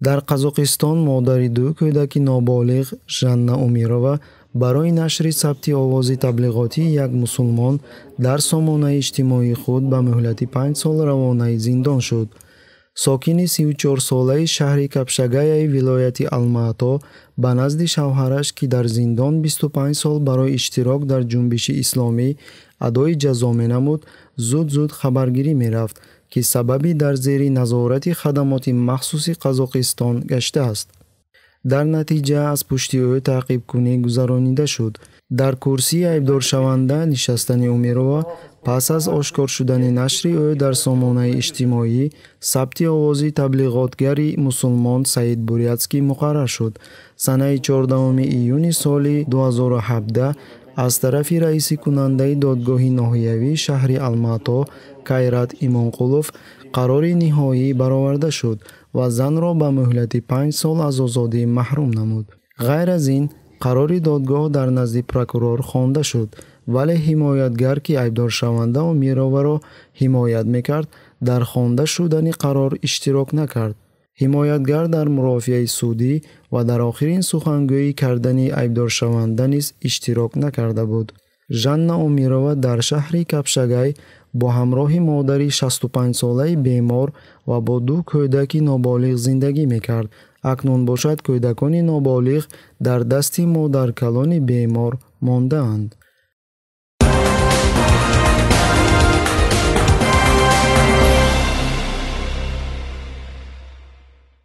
дар қазоқистон модари ду кӯдаки ноболиғ жанна умирова барои нашри сабти овози таблиғотии як мусулмон дар сомонаи иҷтимоии худ ба муҳлати панҷ сол равонаи зиндон шуд. Сокини сию чорсолаи шаҳри капшагаяи вилояти алмаато ба назди шавҳараш ки дар зиндон бисту панҷ сол барои иштирок дар ҷунбиши исломӣ адои ҷазо менамуд зуд зуд хабаргирӣ мерафт ки сабаби дар зери назорати хадамоти махсуси қазоқистон гаштааст. Дар натиҷа аз пушти ӯ таъқибкунӣ гузаронида шуд. Дар курсии айбдоршаванда нишастани умирова пас аз ошкор шудани нашри ӯ дар сомонаи иҷтимоӣ сабти овози таблиғотгари мусулмон саид бурятский муқаррар шуд. Санаи 14 июни соли 2017 аз тарафи раиси кунандаи додгоҳи ноҳиявии шаҳри алмато кайрат имонқулов қарори ниҳоӣ бароварда шуд ва занро ба муҳлати панҷ сол аз озодӣ маҳрум намуд. Ғайр аз ин қарори додгоҳ дар назди прокурор хонда шуд вале ҳимоятгар ки айбдоршаванда умироваро ҳимоят мекард дар хонда шудани қарор иштирок накард ҳимоятгар дар мурофиаи судӣ ва дар охирин сухангӯӣ кардани айбдоршаванда низ иштирок накарда буд. Жанна умирова дар шаҳри капшагай бо ҳамроҳи модари 65солаи бемор ва бо ду кӯдаки ноболиғ зиндагӣ мекард. Акнун бошад кӯдакони ноболиғ дар дасти модаркалони бемор мондаанд